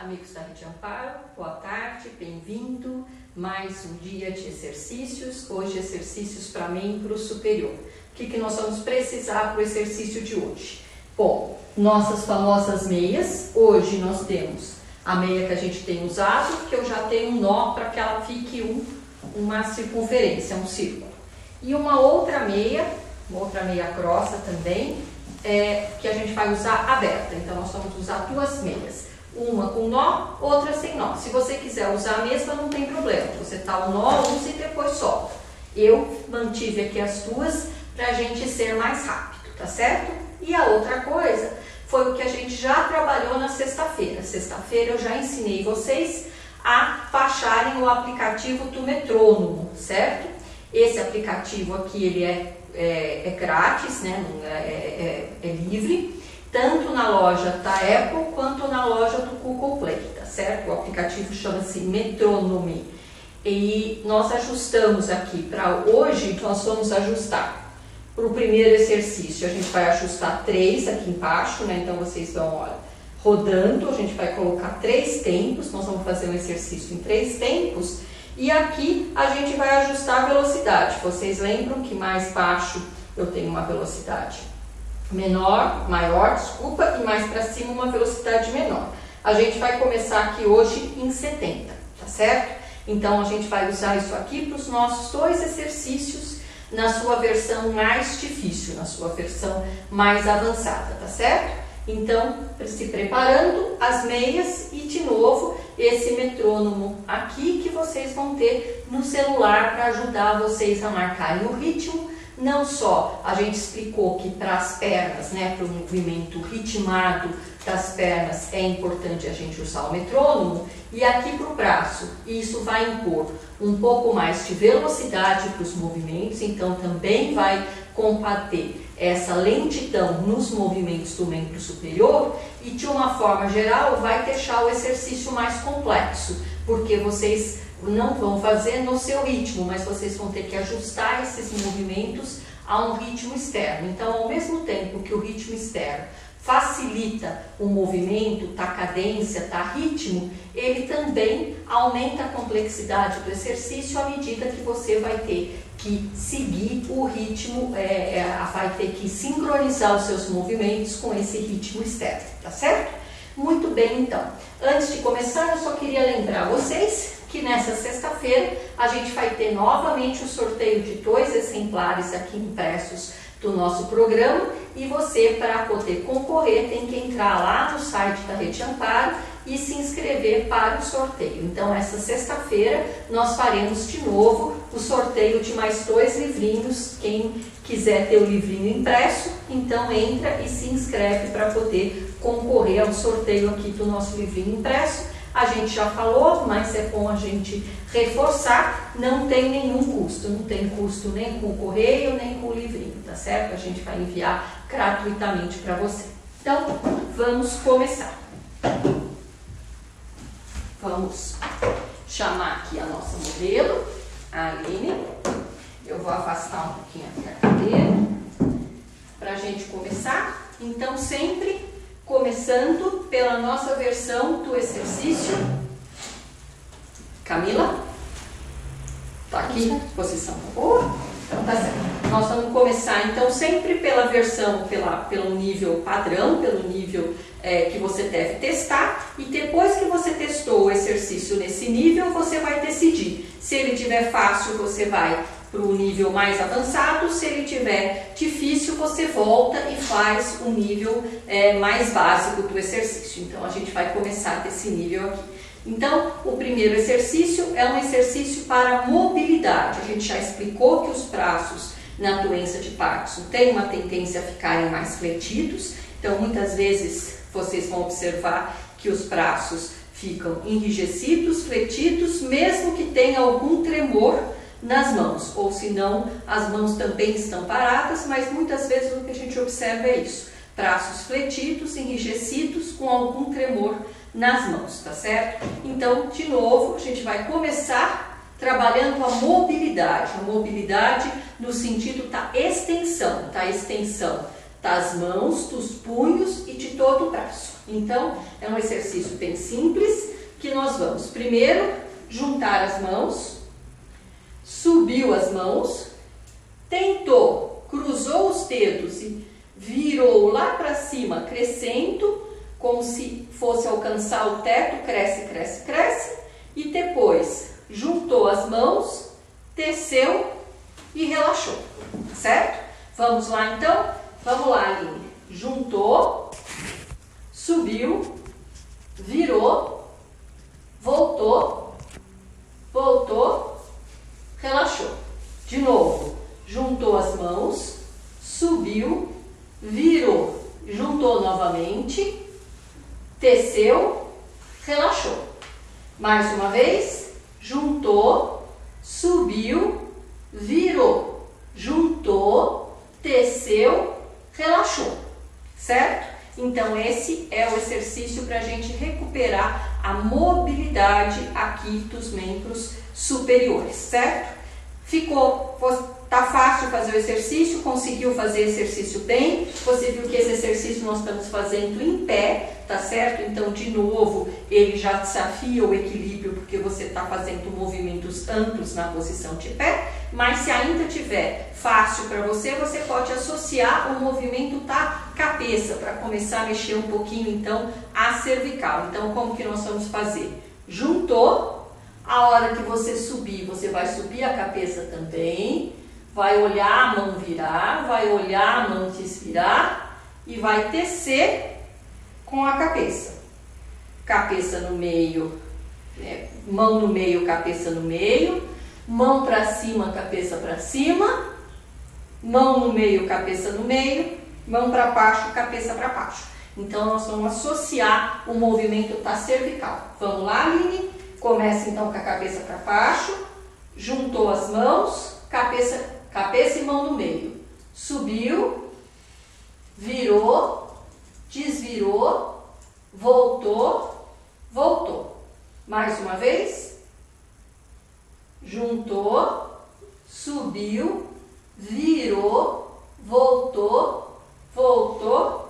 Amigos da Rede Amparo, boa tarde, bem-vindo. Mais um dia de exercícios, hoje exercícios para membro superior. O que, que nós vamos precisar para o exercício de hoje? Bom, nossas famosas meias, hoje nós temos a meia que a gente tem usado, que eu já tenho um nó para que ela fique um, uma circunferência, um círculo. E uma outra meia, uma outra meia grossa também, é, que a gente vai usar aberta. Então nós vamos usar duas meias uma com nó, outra sem nó. Se você quiser usar a mesma, não tem problema. Você tá o nó, use e depois solta. Eu mantive aqui as duas para a gente ser mais rápido, tá certo? E a outra coisa foi o que a gente já trabalhou na sexta-feira. Sexta-feira eu já ensinei vocês a baixarem o aplicativo do metrônomo, certo? Esse aplicativo aqui ele é, é, é grátis, né? É, é, é, é livre tanto na loja da Apple quanto na loja do Google Play, tá certo? O aplicativo chama-se Metronome. E nós ajustamos aqui para hoje, nós vamos ajustar para o primeiro exercício. A gente vai ajustar três aqui embaixo, né? Então vocês vão, olha, rodando, a gente vai colocar três tempos, nós vamos fazer um exercício em três tempos. E aqui a gente vai ajustar a velocidade. Vocês lembram que mais baixo eu tenho uma velocidade menor, maior, desculpa, e mais para cima uma velocidade menor. A gente vai começar aqui hoje em 70, tá certo? Então a gente vai usar isso aqui para os nossos dois exercícios na sua versão mais difícil, na sua versão mais avançada, tá certo? Então, se preparando as meias e de novo esse metrônomo aqui que vocês vão ter no celular para ajudar vocês a marcarem o ritmo não só a gente explicou que para as pernas, né, para o movimento ritmado das pernas, é importante a gente usar o metrônomo, e aqui para o braço, isso vai impor um pouco mais de velocidade para os movimentos, então também vai combater essa lentidão nos movimentos do membro superior e de uma forma geral vai deixar o exercício mais complexo, porque vocês não vão fazer no seu ritmo, mas vocês vão ter que ajustar esses movimentos a um ritmo externo. Então, ao mesmo tempo que o ritmo externo facilita o movimento, tá cadência, tá ritmo, ele também aumenta a complexidade do exercício à medida que você vai ter que seguir o ritmo, é, é, vai ter que sincronizar os seus movimentos com esse ritmo externo, tá certo? Muito bem, então. Antes de começar, eu só queria lembrar vocês que nessa sexta-feira a gente vai ter novamente o sorteio de dois exemplares aqui impressos do nosso programa e você, para poder concorrer, tem que entrar lá no site da Rede Amparo e se inscrever para o sorteio. Então, essa sexta-feira nós faremos de novo o sorteio de mais dois livrinhos. Quem quiser ter o livrinho impresso, então entra e se inscreve para poder concorrer ao sorteio aqui do nosso livrinho impresso. A gente já falou, mas é bom a gente reforçar, não tem nenhum custo, não tem custo nem com o correio, nem com o livrinho, tá certo? A gente vai enviar gratuitamente para você. Então, vamos começar. Vamos chamar aqui a nossa modelo, a Aline. Eu vou afastar um pouquinho a cadeira para a gente começar. Então, sempre começando pela nossa versão do exercício. Camila? Tá aqui? Posição tá boa? Então tá certo. Nós vamos começar então sempre pela versão, pela, pelo nível padrão, pelo nível é, que você deve testar e depois que você testou o exercício nesse nível, você vai decidir. Se ele tiver fácil, você vai para o nível mais avançado. Se ele tiver difícil, você volta e faz o nível é, mais básico do exercício. Então, a gente vai começar desse nível aqui. Então, o primeiro exercício é um exercício para mobilidade. A gente já explicou que os braços na doença de Parkinson têm uma tendência a ficarem mais fletidos. Então, muitas vezes vocês vão observar que os braços ficam enrijecidos, fletidos, mesmo que tenha algum tremor nas mãos, ou se não, as mãos também estão paradas, mas muitas vezes o que a gente observa é isso: braços fletidos, enrijecidos, com algum tremor nas mãos, tá certo? Então, de novo, a gente vai começar trabalhando a mobilidade, a mobilidade no sentido da extensão, tá? Extensão das mãos, dos punhos e de todo o braço. Então, é um exercício bem simples que nós vamos primeiro juntar as mãos, subiu as mãos, tentou, cruzou os dedos e virou lá para cima, crescendo, como se fosse alcançar o teto, cresce, cresce, cresce, e depois juntou as mãos, desceu e relaxou, certo? Vamos lá então? Vamos lá, Aline. Juntou, subiu, virou, voltou, voltou, relaxou. De novo, juntou as mãos, subiu, virou, juntou novamente, teceu, relaxou. Mais uma vez, juntou, subiu, virou, juntou, teceu, relaxou, certo? Então, esse é o exercício para a gente recuperar a mobilidade aqui dos membros superiores, certo? Ficou, tá fácil fazer o exercício, conseguiu fazer exercício bem, você viu que esse exercício nós estamos fazendo em pé, tá certo? Então, de novo, ele já desafia o equilíbrio porque você está fazendo movimentos amplos na posição de pé, mas se ainda tiver fácil para você, você pode associar o movimento da cabeça para começar a mexer um pouquinho então a cervical. Então, como que nós vamos fazer? Juntou a hora que você subir, você vai subir a cabeça também, vai olhar a mão virar, vai olhar a mão desvirar e vai tecer com a cabeça. Cabeça no meio, é, mão no meio, cabeça no meio, mão para cima, cabeça para cima, mão no meio, cabeça no meio, mão para baixo, cabeça para baixo. Então nós vamos associar o movimento da cervical. Vamos lá, Aline? Começa então com a cabeça para baixo, juntou as mãos, cabeça, cabeça e mão no meio. Subiu, virou, desvirou, voltou, voltou. Mais uma vez. Juntou, subiu, virou, voltou, voltou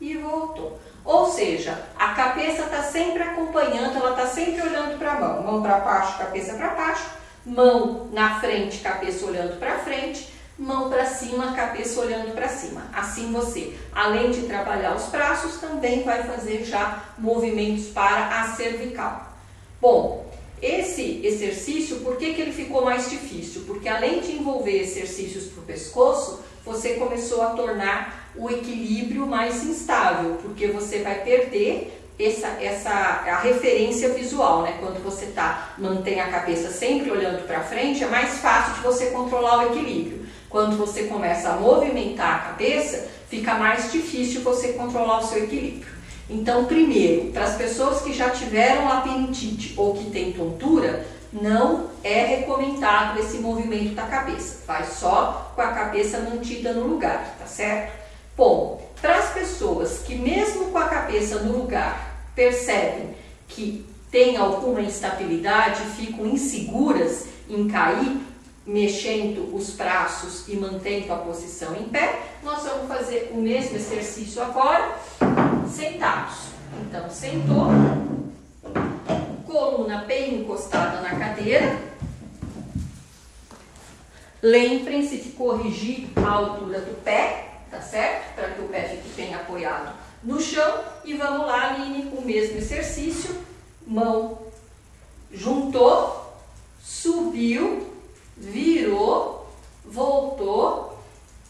e voltou. Ou seja, a cabeça está sempre acompanhando, ela está sempre olhando para a mão. Mão para baixo, cabeça para baixo. Mão na frente, cabeça olhando para frente. Mão para cima, cabeça olhando para cima. Assim você, além de trabalhar os braços, também vai fazer já movimentos para a cervical. Bom, esse exercício, por que, que ele ficou mais difícil? Porque além de envolver exercícios para o pescoço, você começou a tornar o equilíbrio mais instável, porque você vai perder essa, essa a referência visual, né? Quando você tá mantém a cabeça sempre olhando para frente, é mais fácil de você controlar o equilíbrio. Quando você começa a movimentar a cabeça, fica mais difícil você controlar o seu equilíbrio. Então, primeiro, para as pessoas que já tiveram labirintite ou que têm tontura, não é recomendado esse movimento da cabeça. Vai só com a cabeça mantida no lugar, tá certo? Bom, para as pessoas que mesmo com a cabeça no lugar percebem que tem alguma instabilidade, ficam inseguras em cair, mexendo os braços e mantendo a posição em pé, nós vamos fazer o mesmo exercício agora, sentados. Então, sentou, coluna bem encostada na cadeira. Lembrem-se de corrigir a altura do pé, tá certo? Para que o pé fique bem apoiado no chão. E vamos lá, Aline, o mesmo exercício. Mão juntou, subiu, virou, voltou,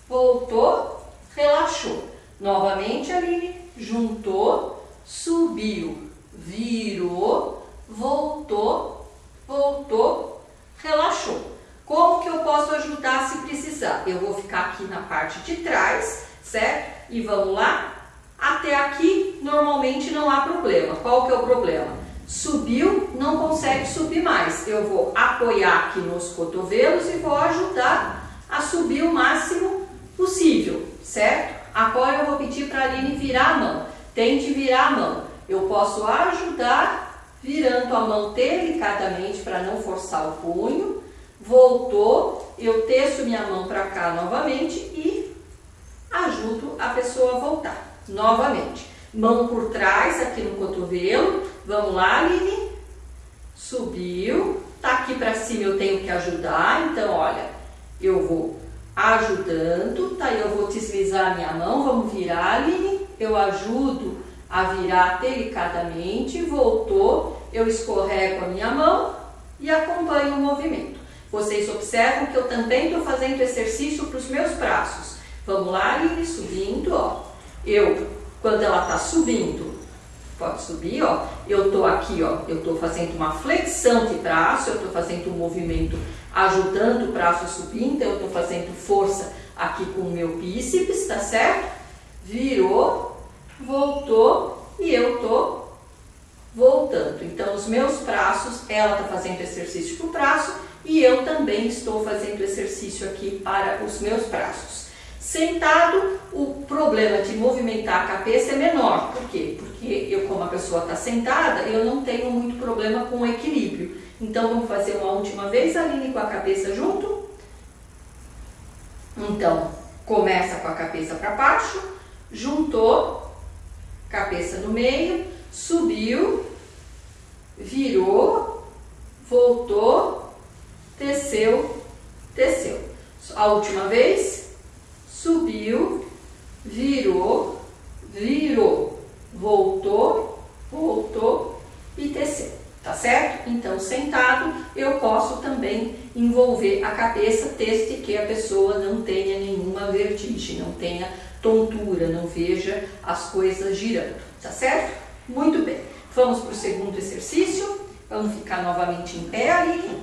voltou, relaxou. Novamente, Aline, juntou, subiu, virou, voltou, voltou, relaxou. Como que eu posso ajudar se precisar? Eu vou ficar aqui na parte de trás, certo? E vamos lá? Até aqui, normalmente não há problema. Qual que é o problema? Subiu, não consegue subir mais. Eu vou apoiar aqui nos cotovelos e vou ajudar a subir o máximo possível, certo? Agora eu vou pedir para a Aline virar a mão. Tente virar a mão. Eu posso ajudar virando a mão delicadamente para não forçar o punho. Voltou, eu teço minha mão para cá novamente e ajudo a pessoa a voltar novamente. Mão por trás aqui no cotovelo. Vamos lá, Aline. Subiu. Tá aqui para cima, eu tenho que ajudar. Então, olha, eu vou ajudando. Tá, eu vou deslizar a minha mão. Vamos virar, Aline. Eu ajudo a virar delicadamente. Voltou. Eu escorrego a minha mão e acompanho o movimento. Vocês observam que eu também estou fazendo exercício para os meus braços. Vamos lá, Aline, subindo, ó. Eu, quando ela está subindo, pode subir, ó. Eu estou aqui, ó. Eu estou fazendo uma flexão de braço, eu estou fazendo um movimento ajudando o braço a subir, então eu estou fazendo força aqui com o meu bíceps, tá certo? Virou, voltou e eu tô voltando. Então, os meus braços, ela está fazendo exercício para o braço e eu também estou fazendo exercício aqui para os meus braços. Sentado, o problema de movimentar a cabeça é menor. Por quê? Porque eu, como a pessoa está sentada, eu não tenho muito problema com o equilíbrio. Então, vamos fazer uma última vez, Aline, com a cabeça junto. Então, começa com a cabeça para baixo, juntou, cabeça no meio, subiu, virou, voltou, desceu, desceu. A última vez, subiu, virou, virou, voltou, voltou e desceu. Tá certo? Então, sentado, eu posso também envolver a cabeça, desde que a pessoa não tenha nenhuma vertigem, não tenha tontura, não veja as coisas girando. Tá certo? Muito bem. Vamos para o segundo exercício. Vamos ficar novamente em pé ali.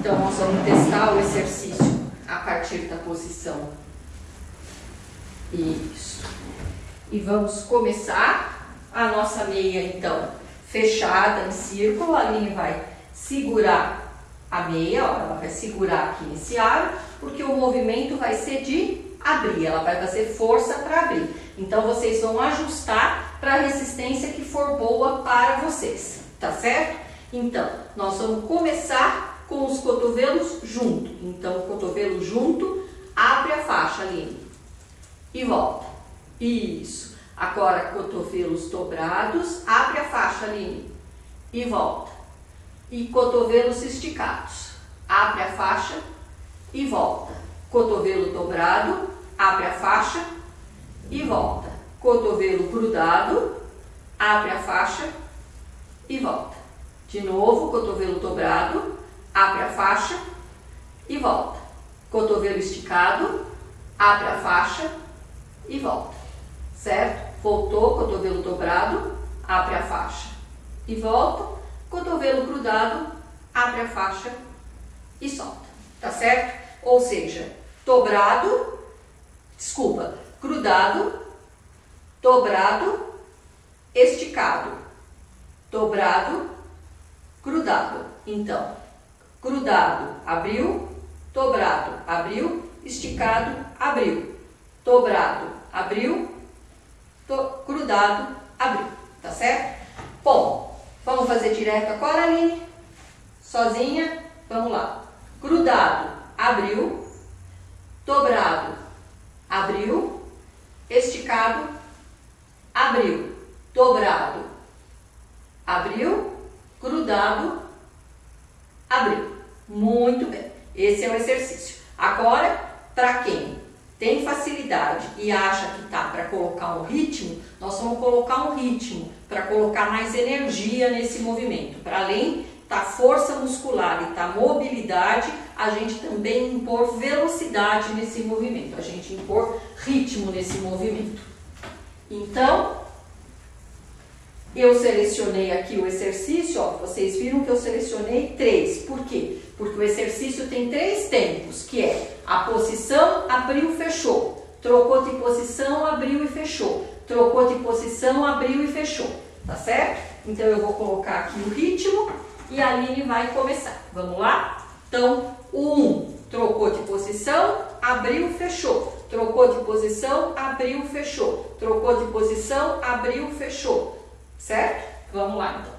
Então, nós vamos testar o exercício a partir da posição. Isso. E vamos começar a nossa meia, então, fechada em círculo. A linha vai segurar a meia, ó, ela vai segurar aqui nesse aro, porque o movimento vai ser de abrir, ela vai fazer força para abrir. Então, vocês vão ajustar para a resistência que for boa para vocês, tá certo? Então, nós vamos começar com os cotovelos junto. Então, o cotovelo junto, abre a faixa, ali e volta. Isso. Agora, cotovelos dobrados, abre a faixa, ali e volta. E cotovelos esticados, abre a faixa e volta. Cotovelo dobrado, abre a faixa e volta. Cotovelo grudado, abre a faixa e volta. De novo, cotovelo dobrado, abre a faixa e volta. Cotovelo esticado, abre a faixa e volta. Certo? Voltou, cotovelo dobrado, abre a faixa e volta. Cotovelo grudado, abre a faixa e solta. Tá certo? Ou seja, dobrado, desculpa, grudado, dobrado, esticado, dobrado, grudado. Então, grudado, abriu, dobrado, abriu, esticado, abriu, dobrado, abriu, grudado, abriu, tá certo? Bom, vamos fazer direto agora, Aline? Sozinha? Vamos lá. Grudado, abriu, dobrado, abriu, esticado, abriu, dobrado, abriu, grudado, abriu. Muito bem. Esse é o exercício. Agora, para quem tem facilidade e acha que tá para colocar um ritmo, nós vamos colocar um ritmo para colocar mais energia nesse movimento. Para além da força muscular e da mobilidade, a gente também impor velocidade nesse movimento, a gente impor ritmo nesse movimento. Então, eu selecionei aqui o exercício, ó, vocês viram que eu selecionei três. Por quê? Porque o exercício tem três tempos, que é a posição, abriu, fechou. Trocou de posição, abriu e fechou. Trocou de posição, abriu e fechou. Tá certo? Então eu vou colocar aqui o ritmo e a Aline vai começar. Vamos lá? Então, o 1 um, trocou de posição, abriu, fechou. Trocou de posição, abriu, fechou. Trocou de posição, abriu, fechou. Certo? Vamos lá então.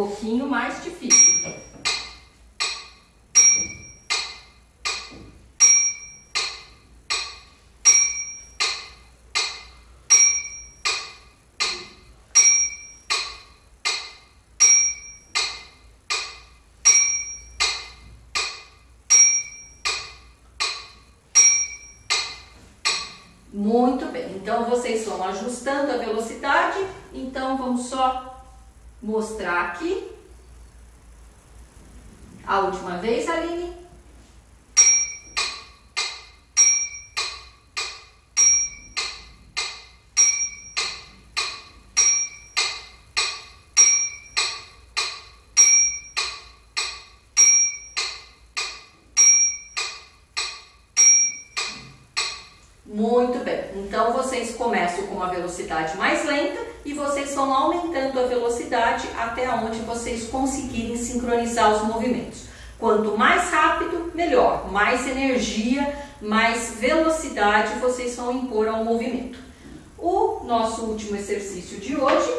Pouquinho mais difícil. Muito bem, então vocês vão ajustando a velocidade, então vamos só mostrar aqui. A última vez, Aline. Velocidade mais lenta e vocês vão aumentando a velocidade até onde vocês conseguirem sincronizar os movimentos. Quanto mais rápido, melhor, mais energia, mais velocidade vocês vão impor ao movimento. O nosso último exercício de hoje,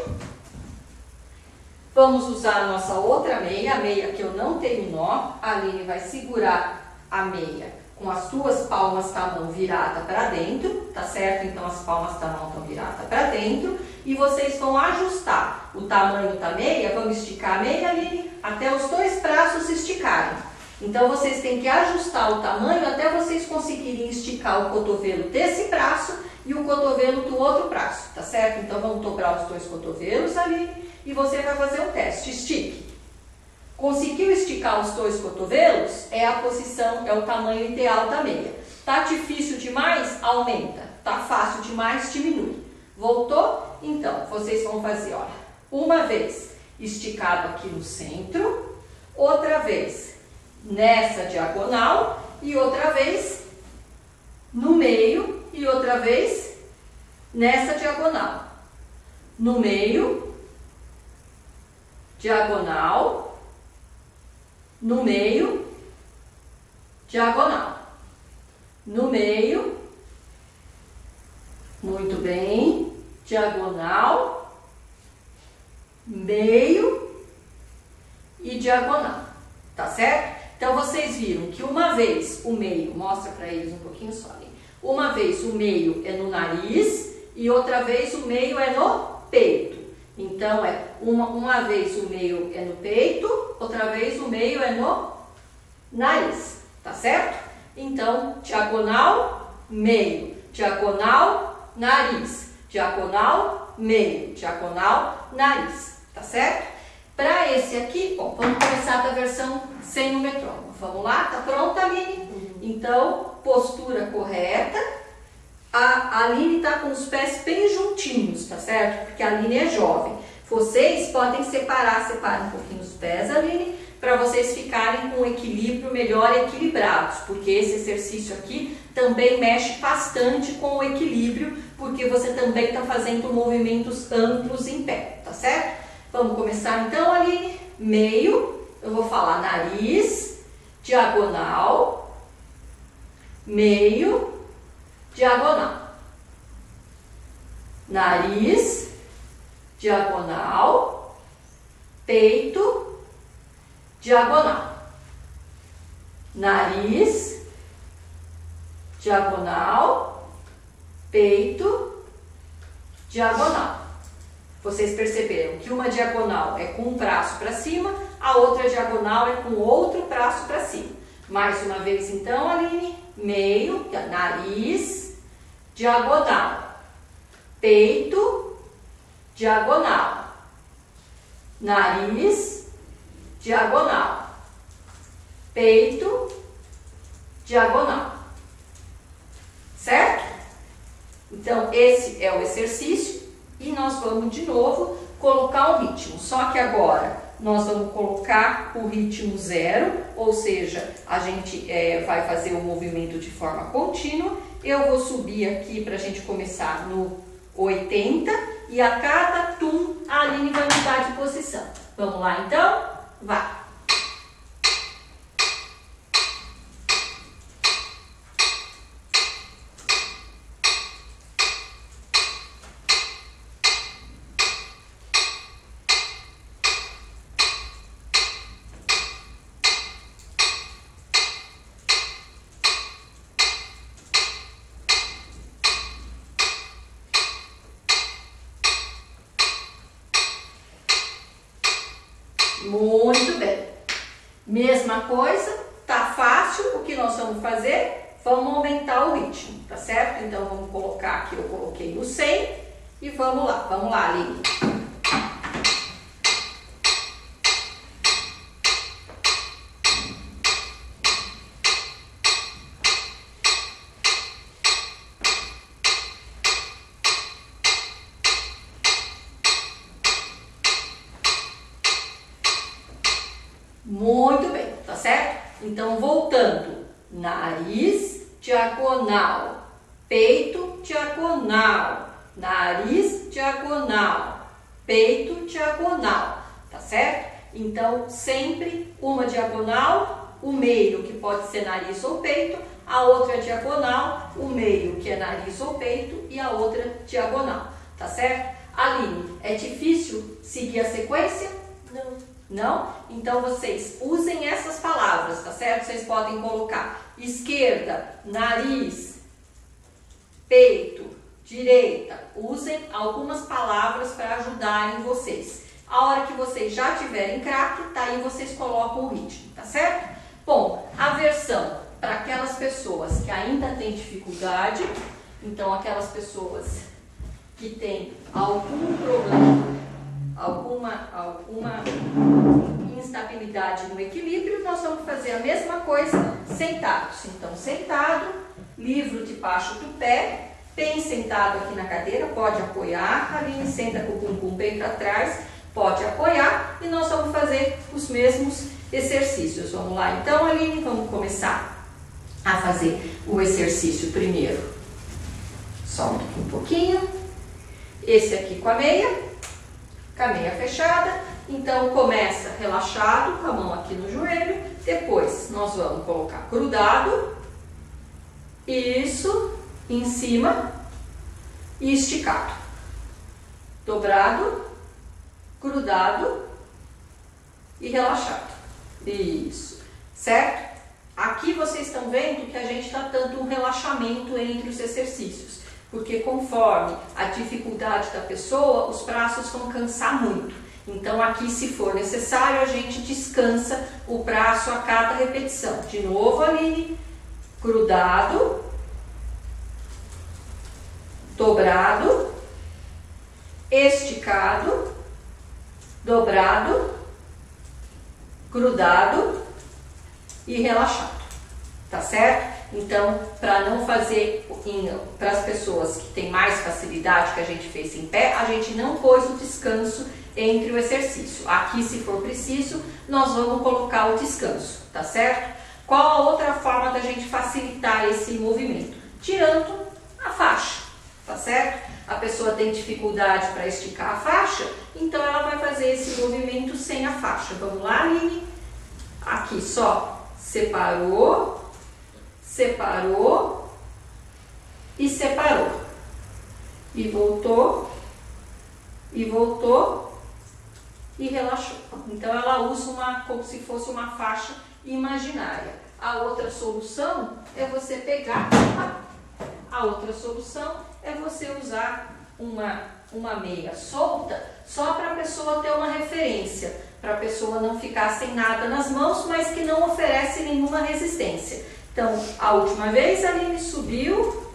vamos usar a nossa outra meia, a meia que eu não tenho nó, a Aline vai segurar a meia com as duas palmas da mão virada para dentro, tá certo? Então as palmas da mão estão viradas para dentro e vocês vão ajustar o tamanho da meia, vamos esticar a meia ali até os dois braços esticarem. Então vocês têm que ajustar o tamanho até vocês conseguirem esticar o cotovelo desse braço e o cotovelo do outro braço, tá certo? Então vamos dobrar os dois cotovelos ali e você vai fazer o teste. Estique. Conseguiu esticar os dois cotovelos? É a posição, é o tamanho ideal da meia. Tá difícil demais? Aumenta. Tá fácil demais? Diminui. Voltou? Então, vocês vão fazer, olha, uma vez esticado aqui no centro, outra vez nessa diagonal e outra vez no meio e outra vez nessa diagonal. No meio, diagonal, no meio, diagonal. No meio, muito bem, diagonal, meio e diagonal, tá certo? Então vocês viram que uma vez o meio, mostra para eles um pouquinho só. Uma vez o meio é no nariz e outra vez o meio é no peito. Então, é uma, uma vez o meio é no peito, outra vez meio é no nariz, tá certo? Então, diagonal, meio, diagonal, nariz, diagonal, meio, diagonal, nariz, tá certo? Para esse aqui, bom, vamos começar da versão sem o metrônomo. Vamos lá? Tá pronta, Aline? Então, postura correta, a Aline está com os pés bem juntinhos, tá certo? Porque a Aline é jovem. Vocês podem separar, separar um pouquinho os pés, Aline, para vocês ficarem com um equilíbrio melhor equilibrados, porque esse exercício aqui também mexe bastante com o equilíbrio, porque você também está fazendo movimentos amplos em pé, tá certo? Vamos começar então, Aline? Meio, eu vou falar nariz, diagonal, meio, diagonal. Nariz, diagonal, peito, diagonal. Nariz, diagonal, peito, diagonal. Vocês perceberam que uma diagonal é com um braço para cima, a outra diagonal é com outro braço para cima. Mais uma vez então, Aline, meio, nariz, diagonal, peito, diagonal, nariz, diagonal, peito, diagonal. Certo? Então, esse é o exercício e nós vamos de novo colocar o ritmo. Só que agora nós vamos colocar o ritmo zero, ou seja, a gente é, vai fazer o movimento de forma contínua. Eu vou subir aqui para a gente começar no 80 e a cada tum a Aline vai mudar de posição. Vamos lá então? Vai! Muito bem. Mesma coisa, tá fácil. O que nós vamos fazer? Vamos aumentar o ritmo, tá certo? Então vamos colocar aqui, eu coloquei no 100 e vamos lá. Vamos lá, Aline. Muito bem, tá certo? Então, voltando. Nariz, diagonal. Peito, diagonal. Nariz, diagonal. Peito, diagonal. Tá certo? Então, sempre uma diagonal, o meio, que pode ser nariz ou peito, a outra diagonal, o meio, que é nariz ou peito, e a outra diagonal. Tá certo? Aline, é difícil seguir a sequência? Não. Não? Então vocês usem essas palavras, tá certo? Vocês podem colocar esquerda, nariz, peito, direita. Usem algumas palavras para ajudarem vocês. A hora que vocês já tiverem craque, tá aí vocês colocam o ritmo, tá certo? Bom, a versão para aquelas pessoas que ainda têm dificuldade, então aquelas pessoas que têm algum problema alguma, alguma instabilidade no equilíbrio, nós vamos fazer a mesma coisa sentados. Então, sentado, livro debaixo do pé, bem sentado aqui na cadeira, pode apoiar, Aline senta com o bumbum bem para trás, pode apoiar e nós vamos fazer os mesmos exercícios. Vamos lá então, Aline, vamos começar a fazer o exercício primeiro. Solta um pouquinho. Esse aqui com a meia meia fechada. Então começa relaxado, com a mão aqui no joelho. Depois nós vamos colocar grudado. Isso, em cima e esticado. Dobrado, grudado e relaxado. Isso, certo? Aqui vocês estão vendo que a gente está dando um relaxamento entre os exercícios porque conforme a dificuldade da pessoa, os braços vão cansar muito. Então, aqui, se for necessário, a gente descansa o braço a cada repetição. De novo, Aline, grudado, dobrado, esticado, dobrado, grudado e relaxado. Tá certo? Então, para não fazer para as pessoas que têm mais facilidade que a gente fez em pé, a gente não pôs o descanso entre o exercício. Aqui, se for preciso, nós vamos colocar o descanso, tá certo? Qual a outra forma da gente facilitar esse movimento? Tirando a faixa, tá certo? A pessoa tem dificuldade para esticar a faixa, então ela vai fazer esse movimento sem a faixa. Vamos lá, Aline? Aqui só separou, separou e separou. E voltou, e voltou e relaxou. Então ela usa uma como se fosse uma faixa imaginária. A outra solução é você pegar a outra solução é você usar uma, uma meia solta só para a pessoa ter uma referência, para a pessoa não ficar sem nada nas mãos, mas que não oferece nenhuma resistência. Então, a última vez a Aline subiu,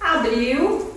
abriu,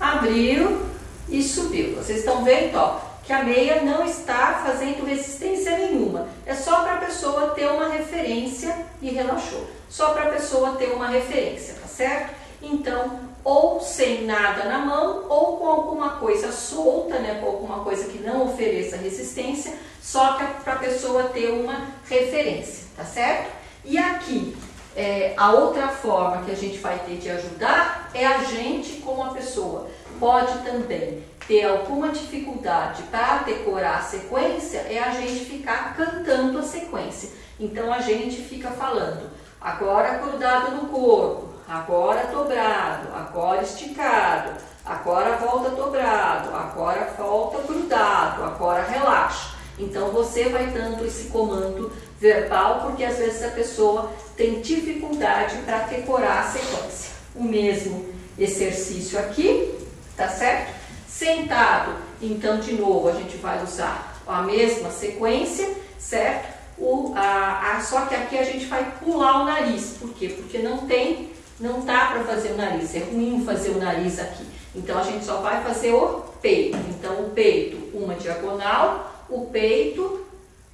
abriu e subiu. Vocês estão vendo, ó, que a meia não está fazendo resistência nenhuma. É só para a pessoa ter uma referência e relaxou. Só para a pessoa ter uma referência, tá certo? então ou sem nada na mão ou com alguma coisa solta, né, com alguma coisa que não ofereça resistência, só para a pessoa ter uma referência, tá certo? E aqui, é, a outra forma que a gente vai ter de ajudar é a gente como a pessoa pode também ter alguma dificuldade para decorar a sequência, é a gente ficar cantando a sequência. Então a gente fica falando, agora grudado no corpo, agora dobrado, agora esticado, agora volta dobrado, agora volta grudado, agora relaxa. Então você vai dando esse comando verbal porque às vezes a pessoa tem dificuldade para decorar a sequência. O mesmo exercício aqui, tá certo? Sentado, então de novo a gente vai usar a mesma sequência, certo? O, a, a, só que aqui a gente vai pular o nariz, por quê? Porque não tem, não dá para fazer o nariz, é ruim fazer o nariz aqui. Então a gente só vai fazer o peito. Então o peito, uma diagonal, o peito,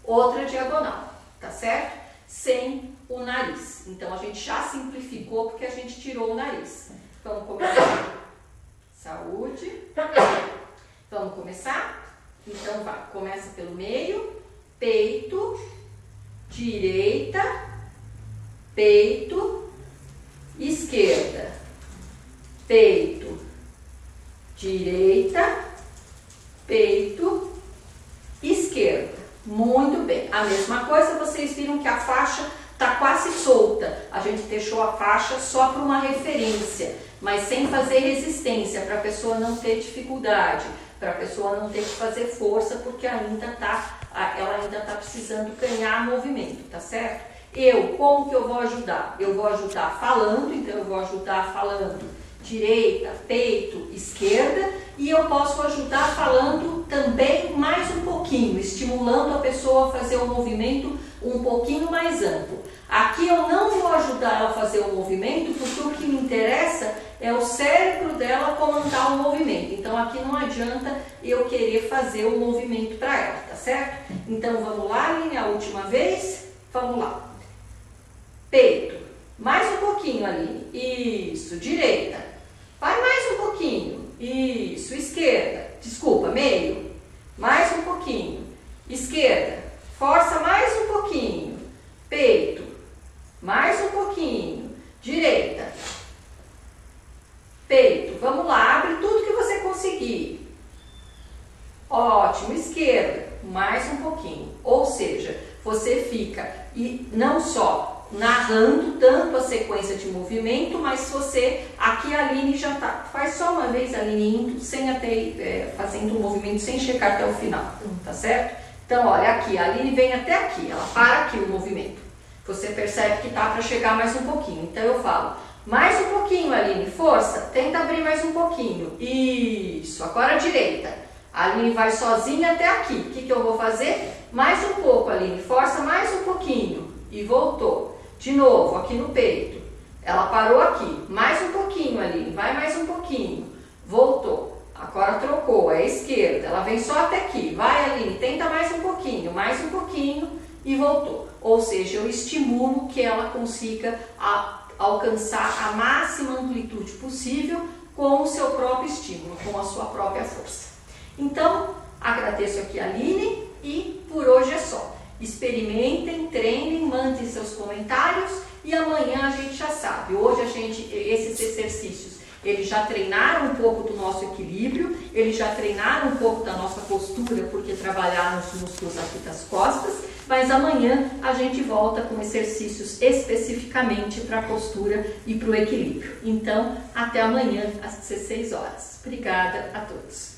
outra diagonal, tá certo? Sem o nariz. Então a gente já simplificou porque a gente tirou o nariz. Vamos começar. Saúde. Vamos começar? Então vai, começa pelo meio, peito, direita, peito, esquerda, peito, direita, peito, esquerda. Muito bem. A mesma coisa, vocês viram que a faixa está quase solta. A gente deixou a faixa só para uma referência mas sem fazer resistência, para a pessoa não ter dificuldade, para a pessoa não ter que fazer força, porque ainda tá, ela ainda está precisando ganhar movimento, tá certo? Eu, como que eu vou ajudar? Eu vou ajudar falando, então eu vou ajudar falando direita, peito, esquerda, e eu posso ajudar falando também mais um pouquinho, estimulando a pessoa a fazer o movimento um pouquinho mais amplo. Aqui eu não vou ajudar ela a fazer o movimento, porque o que me interessa é o cérebro dela comandar o movimento. Então aqui não adianta eu querer fazer o movimento para ela, tá certo? Então vamos lá, Aline, a última vez. Vamos lá. Peito. Mais um pouquinho, Aline. Isso. Direita. Vai mais um pouquinho. Isso. Esquerda. Desculpa, meio. Mais um pouquinho. Esquerda. Força mais um pouquinho. Peito. Mais um pouquinho. Direita peito. Vamos lá, abre tudo que você conseguir. Ótimo, esquerda, mais um pouquinho. Ou seja, você fica e não só narrando tanto a sequência de movimento, mas você aqui a Aline já tá, faz só uma vez a Aline indo sem até é, fazendo o um movimento sem checar até o final, tá certo? Então olha aqui, a Aline vem até aqui, ela para aqui o movimento. Você percebe que tá para chegar mais um pouquinho. Então eu falo mais um pouquinho, Aline. Força. Tenta abrir mais um pouquinho. Isso. Agora a direita. A Aline vai sozinha até aqui. O que, que eu vou fazer? Mais um pouco, Aline. Força mais um pouquinho. E voltou. De novo, aqui no peito. Ela parou aqui. Mais um pouquinho, Aline. Vai mais um pouquinho. Voltou. Agora trocou. É esquerda. Ela vem só até aqui. Vai, Aline. Tenta mais um pouquinho. Mais um pouquinho. E voltou. Ou seja, eu estimulo que ela consiga a alcançar a máxima amplitude possível com o seu próprio estímulo, com a sua própria força. Então, agradeço aqui a Aline e por hoje é só. Experimentem, treinem, mandem seus comentários e amanhã a gente já sabe. Hoje a gente, esses exercícios, eles já treinaram um pouco do nosso equilíbrio, eles já treinaram um pouco da nossa postura, porque trabalharam os músculos aqui das costas mas amanhã a gente volta com exercícios especificamente para a postura e para o equilíbrio. Então, até amanhã às 16 horas. Obrigada a todos.